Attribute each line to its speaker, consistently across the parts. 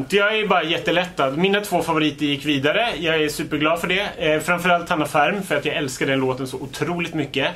Speaker 1: skönt. Jag är bara jättelättad. Mina två favoriter gick vidare. Jag är superglad för det. Eh, framförallt Hanna Färm för att jag älskar den låten så otroligt mycket.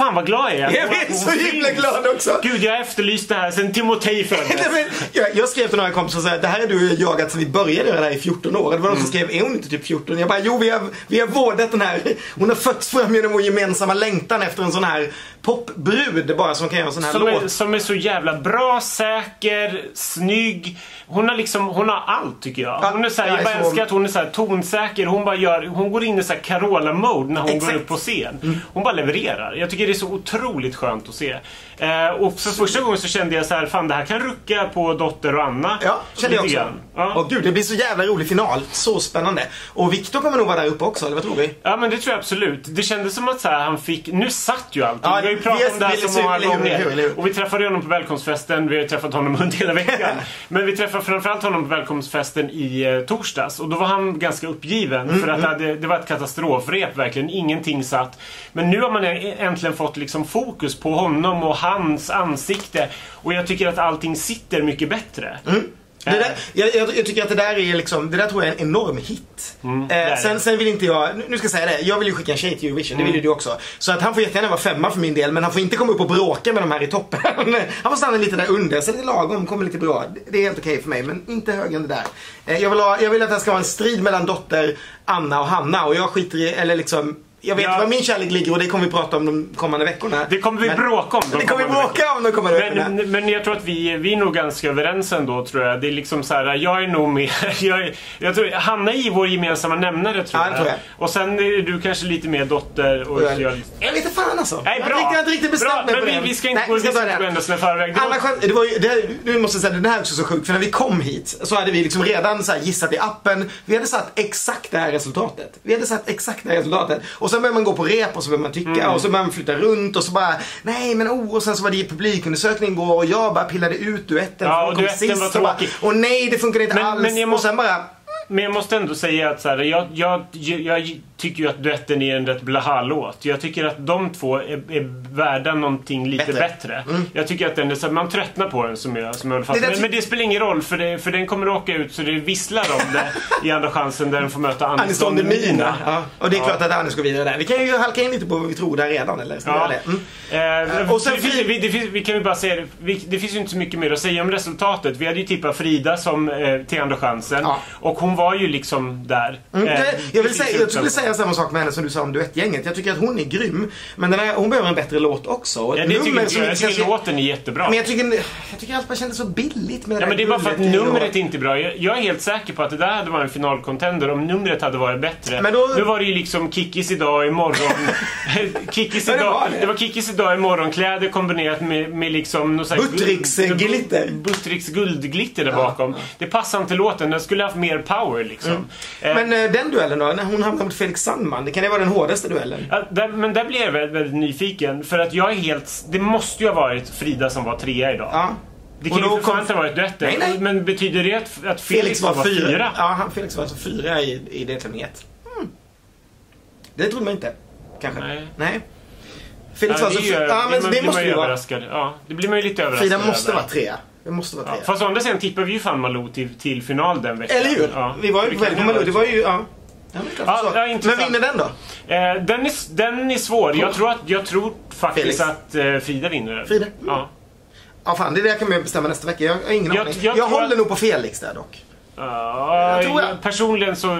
Speaker 1: Fan vad glad jag är.
Speaker 2: Jag är så himla glad också.
Speaker 1: Gud, jag har efterlyst det här sen Timotej föddes.
Speaker 2: Jag, jag skrev till några kompisar sa att det här är du och jag jagat sen vi började göra det här i 14 år. Det var någon som skrev, är hon inte typ 14? Jag bara, jo vi har, vi har vårdat den här. Hon har fötts fram genom vår gemensamma längtan efter en sån här popbrud bara som kan göra en sån här
Speaker 1: Som
Speaker 2: låt.
Speaker 1: är, som är så jävla bra, säker, snygg. Hon har liksom, hon har allt tycker jag.
Speaker 2: Ja,
Speaker 1: Hon är så här,
Speaker 2: jag
Speaker 1: bara
Speaker 2: så-
Speaker 1: älskar att hon är så här tonsäker. Hon, bara gör, hon går in i så här Carola-mode när hon
Speaker 2: Exakt.
Speaker 1: går upp på scen. Hon bara levererar. Jag tycker det är så otroligt skönt att se. Eh, och för första gången så kände jag så här, fan det här kan rucka på Dotter och Anna.
Speaker 2: Ja, kände jag också.
Speaker 1: Ja.
Speaker 2: Och gud, det blir så jävla rolig final. Så spännande. Och Viktor kommer nog vara där uppe också, eller vad tror vi?
Speaker 1: Ja men det tror jag absolut. Det kändes som att så här, han fick... Nu satt ju allting.
Speaker 2: Ja,
Speaker 1: vi har ju pratat
Speaker 2: yes,
Speaker 1: om det här så många gånger. Och vi träffade honom på välkomstfesten. Vi har ju träffat honom under hela veckan. men vi träffade framförallt honom på välkomstfesten i eh, torsdags. Och då var han ganska uppgiven.
Speaker 2: Mm,
Speaker 1: för att det, hade, det var ett katastrofrep verkligen. Ingenting satt. Men nu har man äntligen fått liksom fokus på honom och hans ansikte. Och jag tycker att allting sitter mycket bättre.
Speaker 2: Det där, jag, jag, tycker att det där är liksom, det där tror jag är en enorm hit.
Speaker 1: Mm,
Speaker 2: eh, sen, sen vill inte jag, nu- ska jag säga det, jag vill ju skicka en tjej till Eurovision, det vill
Speaker 1: Mm.
Speaker 2: ju du också. Så att han får jättegärna vara femma för min del, men han får inte komma upp och bråka med de här i toppen. han får stanna lite där under, så det är lagom, kommer lite bra. Det- är helt okej för mig, men inte högre än det där. Eh, jag, vill ha, jag vill att det ska vara en strid mellan Dotter, Anna och Hanna och jag skiter i, eller liksom jag vet
Speaker 1: Ja.
Speaker 2: var min kärlek ligger och det kommer vi prata om de kommande veckorna.
Speaker 1: Det kommer vi
Speaker 2: Men-
Speaker 1: bråka om. de
Speaker 2: Det kommer vi bråka om de kommande veckorna.
Speaker 1: Men, men jag tror att vi, vi är nog ganska överens ändå tror jag. Det är liksom så här, jag är nog med. Jag, är, jag tror, Hanna är i vår gemensamma nämnare tror,
Speaker 2: Ja, det tror jag.
Speaker 1: Och sen är du kanske lite mer dotter och
Speaker 2: Jag,
Speaker 1: jag,
Speaker 2: jag vet inte fan alltså.
Speaker 1: Nej,
Speaker 2: jag
Speaker 1: bra.
Speaker 2: jag har inte riktigt bestämt mig
Speaker 1: men
Speaker 2: på
Speaker 1: vi-
Speaker 2: det.
Speaker 1: vi ska inte
Speaker 2: Nej, vi ska
Speaker 1: vi gå händelserna i förväg. Det var-
Speaker 2: chans, det var ju, det, nu måste jag säga, den här är också så sjuk. För när vi kom hit så hade vi liksom redan så gissat i appen. Vi hade satt exakt det här resultatet. Vi hade satt exakt det här resultatet. Och sen börjar man gå på rep och så börjar man tycka
Speaker 1: Mm.
Speaker 2: och så börjar man flytta runt och så bara nej men oh och sen så var det i publikundersökning igår och jag bara pillade ut duetten
Speaker 1: Ja, och
Speaker 2: kom
Speaker 1: duetten
Speaker 2: sist
Speaker 1: var
Speaker 2: och bara, och nej det funkar inte
Speaker 1: Men-
Speaker 2: alls.
Speaker 1: men jag
Speaker 2: Och
Speaker 1: måste-
Speaker 2: sen bara
Speaker 1: Men jag måste ändå säga att så här, jag, jag, jag tycker ju att duetten är en rätt blaha-låt. Jag tycker att de två är, är värda någonting lite
Speaker 2: Bättre.
Speaker 1: bättre. Jag tycker att den är så man tröttnar på den som jag, som jag fast men, men det spelar ingen roll för, det, för den kommer att åka ut så det visslar om det i Andra chansen där den får möta Anis
Speaker 2: Anis Don Demina. Ja. Och det är
Speaker 1: Ja.
Speaker 2: klart att Anis går vidare där. Vi kan ju halka in lite på vad vi tror där redan eller? Ska vi
Speaker 1: Ja.
Speaker 2: göra det? Mm.
Speaker 1: Eh,
Speaker 2: och sen fri-
Speaker 1: vi, finns, vi kan ju bara säga det, vi, det finns ju inte så mycket mer att säga om resultatet. Vi hade ju tippat Frida som eh, till Andra chansen.
Speaker 2: Ja.
Speaker 1: Och hon var ju liksom där.
Speaker 2: Mm,
Speaker 1: Eh,
Speaker 2: jag, vill säga, jag skulle
Speaker 1: också.
Speaker 2: Säga samma sak med henne som du sa om duettgänget. Jag tycker att hon är grym. Men den här, hon behöver en bättre låt också. Och
Speaker 1: Ja, det tycker inte
Speaker 2: som
Speaker 1: jag. Jag tycker låten är jättebra.
Speaker 2: Men jag tycker, jag tycker allt bara kändes så billigt med det
Speaker 1: Ja, men det är bara för att numret är inte bra. Jag, jag är helt säker på att det där hade varit en finalcontender om numret hade varit bättre.
Speaker 2: Men då-
Speaker 1: Nu var det ju liksom Kickis idag imorgon. Kickis
Speaker 2: Ja, det
Speaker 1: idag,
Speaker 2: var det.
Speaker 1: det var Kickis idag i morgonkläder kombinerat med, med liksom
Speaker 2: Buttericks, glitter.
Speaker 1: Buttericks guldglitter där bakom. Det passar inte låten. Den skulle haft mer power liksom. Eh,
Speaker 2: Men eh, den duellen då, när hon hamnade mot Felix Sandman, det kan det vara den hårdaste duellen?
Speaker 1: Ja, där, men där blev jag väldigt, väldigt nyfiken. För att jag är helt... Det måste ju ha varit Frida som var trea idag.
Speaker 2: Ja.
Speaker 1: Det kan ju för fan inte ha varit
Speaker 2: nej.
Speaker 1: Men betyder det att, att Felix,
Speaker 2: Felix var, fyra.
Speaker 1: fyra?
Speaker 2: Ja, han, Felix var alltså fyra i, i deltävling ett. Mm. Det trodde man inte. Kanske.
Speaker 1: Nej.
Speaker 2: Nej. Felix
Speaker 1: Ja,
Speaker 2: var
Speaker 1: det
Speaker 2: alltså
Speaker 1: ju-
Speaker 2: fyra. Ja, men
Speaker 1: man
Speaker 2: det
Speaker 1: blir
Speaker 2: måste
Speaker 1: ju
Speaker 2: ju vara.
Speaker 1: Ja, det blir man ju lite överraskad
Speaker 2: Frida måste vara trea. Det måste vara
Speaker 1: Ja, fast å andra sidan tippade vi ju fan Malou till, till final den veckan.
Speaker 2: Eller hur?
Speaker 1: Ja.
Speaker 2: Vi var ju
Speaker 1: Det
Speaker 2: på väg
Speaker 1: ju
Speaker 2: på
Speaker 1: ha
Speaker 2: Det var ju, ja. Ja,
Speaker 1: Ja,
Speaker 2: men vinner den då?
Speaker 1: Eh, den, är, den är svår. Jag tror, att, jag tror faktiskt
Speaker 2: Felix.
Speaker 1: att eh, Frida vinner den.
Speaker 2: Frida? Mm.
Speaker 1: Ja.
Speaker 2: Ja, fan, det där kan vi bestämma nästa vecka. Jag har ingen
Speaker 1: Jag-
Speaker 2: aning.
Speaker 1: jag
Speaker 2: Jag, håller
Speaker 1: att-
Speaker 2: nog på Felix där dock.
Speaker 1: Ja,
Speaker 2: Jag tror jag-
Speaker 1: jag- Personligen så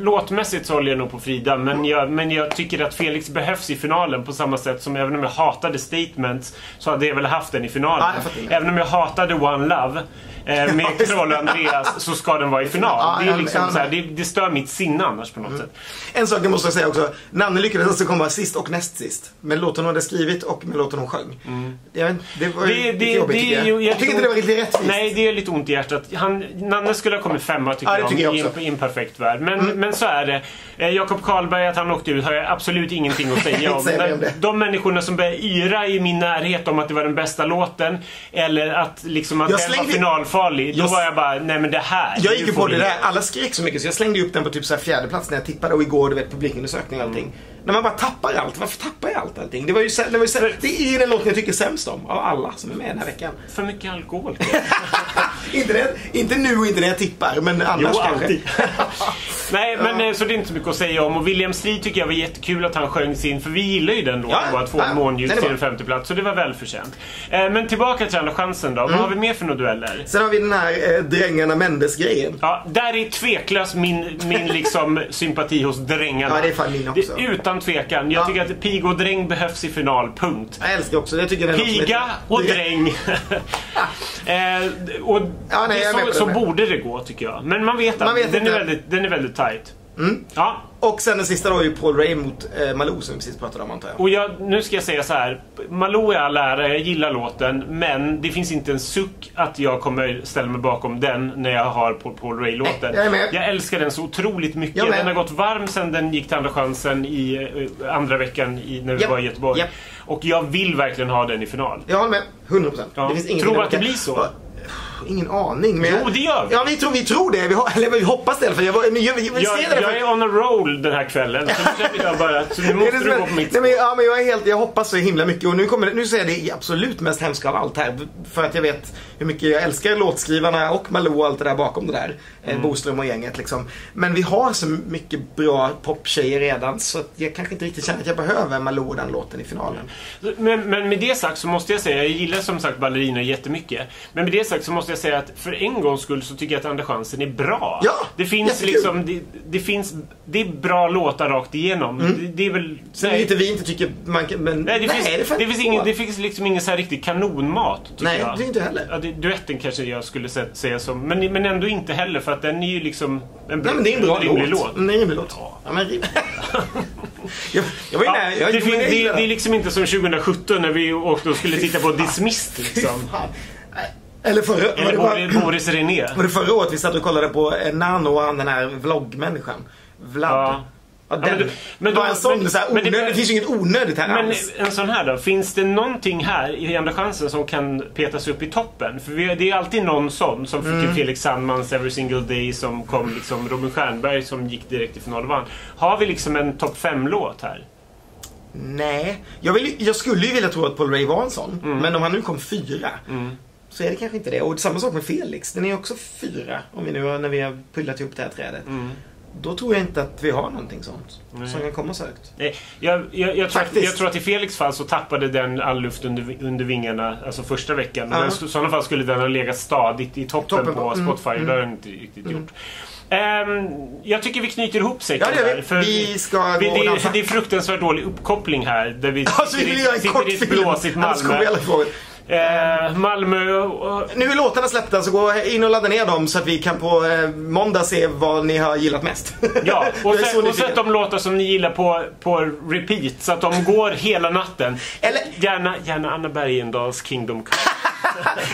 Speaker 1: låtmässigt så håller jag nog på Frida men jag, men jag tycker att Felix behövs i finalen på samma sätt som även om jag hatade Statements så hade jag väl haft den i finalen.
Speaker 2: Jag det.
Speaker 1: även om jag hatade One Love eh, med Carola och Andreas så ska den vara i final. Det, är liksom så här, det, det stör mitt sinne annars på något sätt.
Speaker 2: En sak jag måste säga också. Nanne lyckades alltså komma sist och näst sist. Med låten hon hade skrivit och med låten hon sjöng. Jag vet, det var ju
Speaker 1: Mm. Det,
Speaker 2: jobbigt
Speaker 1: det,
Speaker 2: tycker jag.
Speaker 1: ju
Speaker 2: Jag tycker inte det var riktigt rättvist.
Speaker 1: Nej, det är lite ont i hjärtat. Han, Nanne skulle ha kommit femma tycker
Speaker 2: Ja,
Speaker 1: jag,
Speaker 2: tycker jag. Mm.
Speaker 1: i en perfekt värld. Men, men så är det. Eh, Jakob Karlberg, att han åkte ut har jag absolut ingenting att säga om.
Speaker 2: Det.
Speaker 1: de människorna som börjar yra i min närhet om att det var den bästa låten eller att, liksom, att
Speaker 2: Jag
Speaker 1: den var
Speaker 2: slängde-
Speaker 1: finalfarlig. Då
Speaker 2: Jag-
Speaker 1: var jag bara, nej men det här.
Speaker 2: Jag gick ju på det där, alla skrek så mycket så jag slängde upp den på typ så här fjärde plats när jag tippade och igår du vet publikundersökning och allting. När man bara tappar allt, varför tappar jag allt allting? Det var ju, det var ju sä- det är den låten jag tycker sämst om av alla som är med den här veckan.
Speaker 1: För mycket alkohol.
Speaker 2: inte, det, inte nu och inte när jag tippar, men annars
Speaker 1: Jo,
Speaker 2: kanske.
Speaker 1: alltid. Nej, men eh, så det är inte så mycket att säga om. Och William Strid tycker jag var jättekul att han sjöng sin, för vi gillar ju den låten,
Speaker 2: Ja,
Speaker 1: bara två
Speaker 2: ja,
Speaker 1: månljus till en femte plats Så det var välförtjänt. Eh, Men tillbaka till Andra chansen då. Vad har vi mer för några dueller?
Speaker 2: Sen har vi den här eh, Drängarna Mendes-grejen.
Speaker 1: Ja, där är tveklöst min, min liksom sympati hos drängarna.
Speaker 2: Ja, det är fan min också.
Speaker 1: Det- Utan tvekan. Jag
Speaker 2: Ja.
Speaker 1: tycker att Piga och dräng behövs i final, punkt.
Speaker 2: Jag älskar också, jag tycker som
Speaker 1: Piga och dräng. eh, och
Speaker 2: Ja, nej,
Speaker 1: det
Speaker 2: jag
Speaker 1: så, så
Speaker 2: det
Speaker 1: borde det gå tycker jag. Men man vet att
Speaker 2: Man vet
Speaker 1: den, är väldigt, den är väldigt tight.
Speaker 2: Mm.
Speaker 1: Ja,
Speaker 2: Och sen den sista då är ju Paul Ray mot eh, Malou som vi precis pratade om antar jag.
Speaker 1: och jag, nu ska jag säga så här. Malou är all ära, jag gillar låten. Men det finns inte en suck att jag kommer ställa mig bakom den när jag har Paul, Paul Ray-låten.
Speaker 2: Jag.
Speaker 1: Jag älskar den så otroligt mycket. Den har gått varm sen den gick till Andra chansen i eh, andra veckan i, när vi
Speaker 2: Japp,
Speaker 1: var i Göteborg.
Speaker 2: japp.
Speaker 1: Och jag vill verkligen ha den i final.
Speaker 2: Jag håller med, 100%.
Speaker 1: Ja.
Speaker 2: Det finns
Speaker 1: Tror att det blir så?
Speaker 2: Ingen aning. Men
Speaker 1: Jo,
Speaker 2: jag-
Speaker 1: det gör vi.
Speaker 2: Ja, vi tror, vi tror det. Vi, eller vi hoppas det fall. Jag, var- men jag,
Speaker 1: Jag,
Speaker 2: ser det
Speaker 1: jag
Speaker 2: för-
Speaker 1: är on a roll den här kvällen. Så jag bara, så nu måste du gå på mitt
Speaker 2: Nej, men, ja, men jag, är helt, jag hoppas så himla mycket och nu, kommer, det- nu säger jag det absolut mest hemska av allt här. För att jag vet hur mycket jag älskar låtskrivarna och Malou och allt det där bakom det där. Mm. Boström och gänget liksom. Men vi har så mycket bra poptjejer redan så att jag kanske inte riktigt känner att jag behöver Malou och den låten i finalen.
Speaker 1: Men, men med det sagt så måste jag säga, jag gillar som sagt ballerina jättemycket. Men med det sagt så måste jag säga att för en gångs skull så tycker jag att Andra chansen är bra.
Speaker 2: Ja,
Speaker 1: det finns
Speaker 2: jättekul.
Speaker 1: liksom, det, det finns, det är bra låtar rakt igenom. Det, det är väl...
Speaker 2: Sen det inte vi inte tycker man kan, men
Speaker 1: Nej, det, finns,
Speaker 2: är
Speaker 1: det,
Speaker 2: fan
Speaker 1: finns
Speaker 2: bra.
Speaker 1: ingen, det finns liksom ingen så här riktig kanonmat.
Speaker 2: Nej,
Speaker 1: jag.
Speaker 2: det är inte heller.
Speaker 1: Ja, det, duetten kanske jag skulle sä- säga som. Men, men ändå inte heller för att den är ju liksom en,
Speaker 2: Nej men det är en bra
Speaker 1: rimlig
Speaker 2: låt.
Speaker 1: låt.
Speaker 2: Mm, Det är en rimlig låt. Ja, men rim- jag, jag var ju
Speaker 1: Ja,
Speaker 2: nära. Jag,
Speaker 1: det,
Speaker 2: jag, jag,
Speaker 1: det, det är liksom inte som 2017 när vi åkte och skulle titta på Dismissed liksom.
Speaker 2: Eller förra, var,
Speaker 1: Eller
Speaker 2: det bara,
Speaker 1: Boris, René.
Speaker 2: var det förra året vi satt och kollade på eh, Nano och han den här vloggmänniskan? Vlad.
Speaker 1: Ja.
Speaker 2: Ja, den,
Speaker 1: men du- men då-
Speaker 2: en sån,
Speaker 1: men-
Speaker 2: så här,
Speaker 1: men det-
Speaker 2: finns ju inget onödigt här
Speaker 1: Men
Speaker 2: alls.
Speaker 1: en sån här då, finns det någonting här i Andra chansen som kan petas upp i toppen? För vi, det är alltid någon sån, som
Speaker 2: Mm.
Speaker 1: typ Felix Sandmans Every Single Day som kom, liksom Robin Stjernberg som gick direkt till final och vann. Har vi liksom en topp 5-låt här?
Speaker 2: Nej, jag, vill, jag skulle ju vilja tro att Paul Ray var en sån.
Speaker 1: Mm.
Speaker 2: Men om han nu kom fyra. Så är det kanske inte det. Och samma sak med Felix. Den är också fyra. Om vi nu har, när vi har pullat ihop det här trädet. Då tror jag inte att vi har någonting sånt. Som kan komma så högt.
Speaker 1: Nej, jag, jag, jag, tror att, jag tror att i Felix fall så tappade den all luft under, under vingarna, alltså första veckan.
Speaker 2: Ja.
Speaker 1: Men I sådana fall skulle den ha legat stadigt i toppen,
Speaker 2: Toppen
Speaker 1: på
Speaker 2: på- mm,
Speaker 1: Spotify. Det har den inte riktigt gjort. Ehm, jag tycker vi knyter ihop säcken
Speaker 2: Ja,
Speaker 1: där, för
Speaker 2: Vi ska
Speaker 1: vi, det,
Speaker 2: dansa.
Speaker 1: det är fruktansvärt dålig uppkoppling här. Där vi
Speaker 2: Alltså vi vill
Speaker 1: i-
Speaker 2: göra en
Speaker 1: sitter i ett blåsigt Malmö. Eh, Malmö och,
Speaker 2: Nu är låtarna släppta så gå in och ladda ner dem så att vi kan på eh, måndag se vad ni har gillat mest.
Speaker 1: Ja, och, sen, och sätt de låtar som ni gillar på, på repeat så att de går hela natten.
Speaker 2: Eller-
Speaker 1: Gärna, gärna Anna Bergendahls Kingdom Come.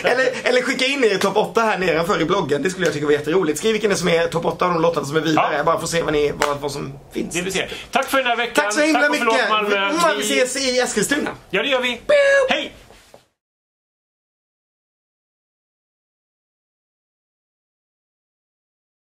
Speaker 2: eller, eller skicka in er topp 8 här nedanför i bloggen. Det skulle jag tycka var jätteroligt. Skriv vilken som är topp 8 av de låtarna som är vidare.
Speaker 1: Ja.
Speaker 2: Bara för att se vad, ni, vad, vad som finns.
Speaker 1: Det vill säga. Tack för den här veckan.
Speaker 2: Tack så himla
Speaker 1: Tack
Speaker 2: mycket.
Speaker 1: förlåt Malmö.
Speaker 2: Mm, Vi ses i Eskilstuna.
Speaker 1: Ja, det gör vi. Hej!